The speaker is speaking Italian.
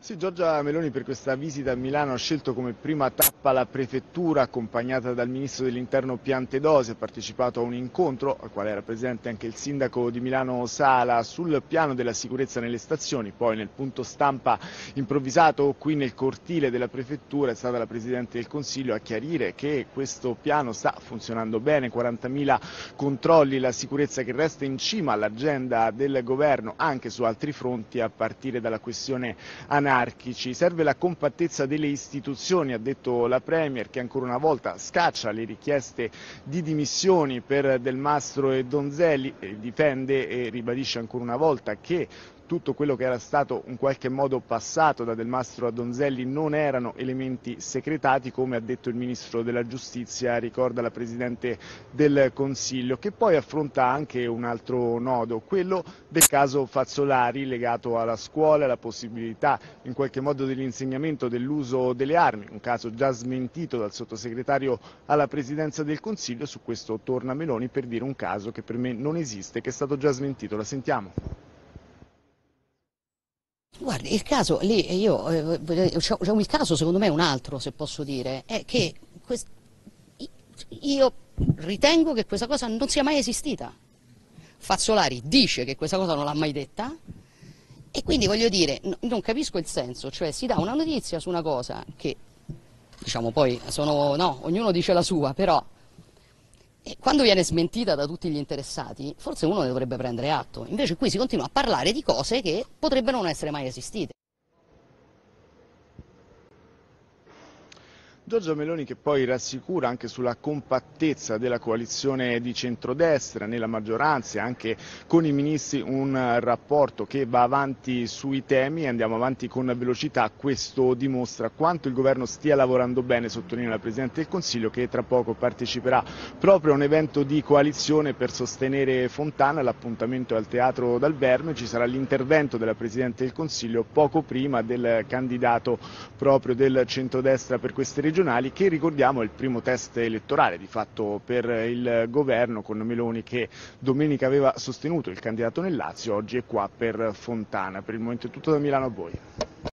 Sì, Giorgia Meloni per questa visita a Milano ha scelto come prima tappa la prefettura accompagnata dal ministro dell'interno Piantedosi, ha partecipato a un incontro al quale era presente anche il sindaco di Milano Sala. Sul piano della sicurezza nelle stazioni, poi nel punto stampa improvvisato qui nel cortile della prefettura è stata la Presidente del Consiglio a chiarire che questo piano sta funzionando bene, 40.000 controlli, la sicurezza che resta in cima all'agenda del governo anche su altri fronti a partire dalla questione analitica anarchici. Serve la compattezza delle istituzioni, ha detto la Premier, che ancora una volta scaccia le richieste di dimissioni per Del Mastro e Donzelli e difende e ribadisce ancora una volta che tutto quello che era stato in qualche modo passato da Del Mastro a Donzelli non erano elementi secretati, come ha detto il Ministro della Giustizia, ricorda la Presidente del Consiglio, che poi affronta anche un altro nodo, quello del caso Fazzolari legato alla scuola, alla possibilità in qualche modo dell'insegnamento dell'uso delle armi, un caso già smentito dal sottosegretario alla Presidenza del Consiglio, su questo torna Meloni per dire un caso che per me non esiste, che è stato già smentito. La sentiamo. Guardi, il caso lì, io, eh, il caso secondo me è un altro, se posso dire, è che io ritengo che questa cosa non sia mai esistita. Fazzolari dice che questa cosa non l'ha mai detta e quindi voglio dire, non capisco il senso, cioè si dà una notizia su una cosa che, diciamo poi, sono, no, ognuno dice la sua, però e quando viene smentita da tutti gli interessati, forse uno ne dovrebbe prendere atto. Invece qui si continua a parlare di cose che potrebbero non essere mai esistite. Giorgia Meloni che poi rassicura anche sulla compattezza della coalizione di centrodestra nella maggioranza e anche con i ministri un rapporto che va avanti sui temi e andiamo avanti con velocità, questo dimostra quanto il governo stia lavorando bene, sottolinea la Presidente del Consiglio che tra poco parteciperà proprio a un evento di coalizione per sostenere Fontana, l'appuntamento al Teatro dal Verme, ci sarà l'intervento della Presidente del Consiglio poco prima del candidato proprio del centrodestra per queste regioni regionali che ricordiamo è il primo test elettorale di fatto per il governo con Meloni che domenica aveva sostenuto il candidato nel Lazio, oggi è qua per Fontana. Per il momento è tutto da Milano a voi.